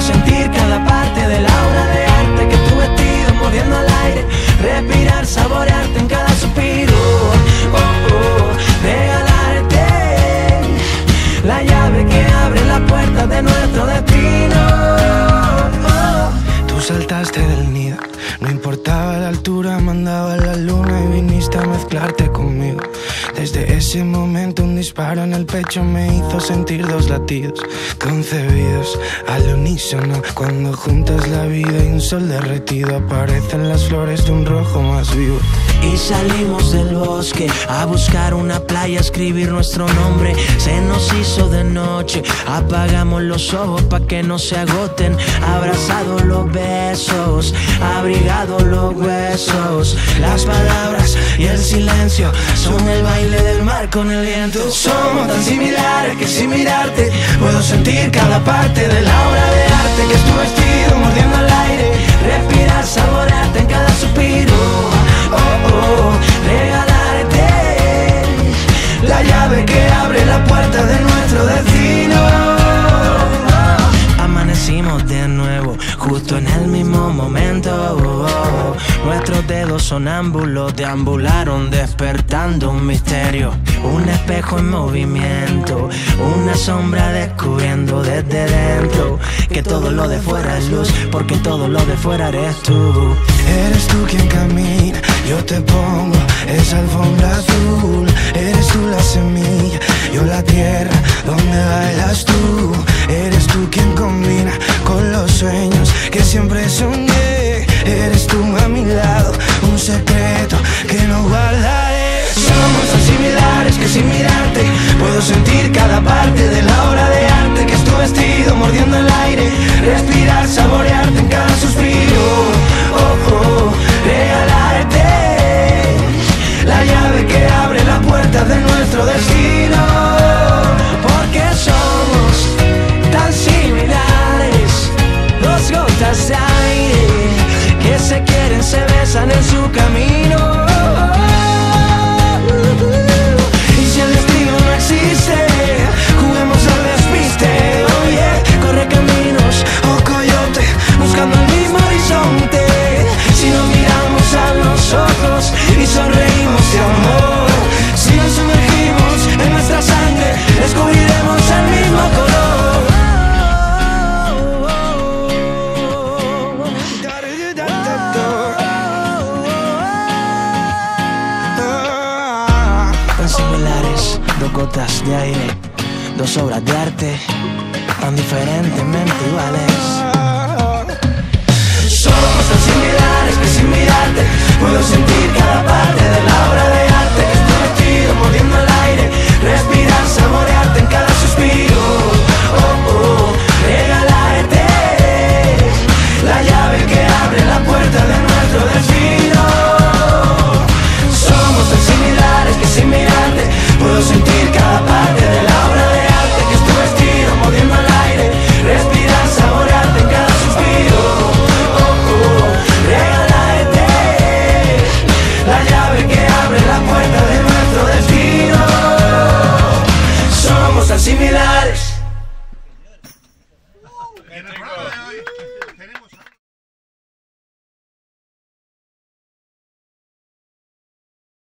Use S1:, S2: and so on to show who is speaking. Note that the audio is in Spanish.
S1: Sentir cada parte de la obra de arte que tu vestido mordiendo al aire. Respirar, saborearte en cada suspiro. Oh, oh, regalarte la llave que abre la puerta de nuestro destino.
S2: Importaba la altura, mandaba la luna y viniste a mezclarte conmigo. Desde ese momento un disparo en el pecho me hizo sentir dos latidos concebidos al unísono. Cuando juntas la vida y un sol derretido aparecen las flores de un rojo más vivo.
S1: Y salimos del bosque a buscar una playa, escribir nuestro nombre. Se nos hizo de noche, apagamos los ojos pa' que no se agoten. Abrazados los besos, abrigados los huesos. Las palabras y el silencio son el baile del mar con el viento. Somos tan similares que sin mirarte puedo sentir cada parte de la Nuestros dedos sonámbulos deambularon despertando un misterio. Un espejo en movimiento, una sombra descubriendo desde dentro que todo lo de fuera es luz, porque todo lo de fuera eres tú.
S2: Eres tú quien camina, yo te pongo esa alfombra azul. Eres tú la semilla,
S1: puedo sentir cada parte de la obra de arte que es tu vestido mordiendo el aire. Respirar, saborearte mismo horizonte. Si nos miramos a los ojos y sonreímos de amor, si nos sumergimos en nuestra sangre, descubriremos el mismo color. Tan similares, dos gotas de aire, dos obras de arte, tan diferentemente iguales. Somos tan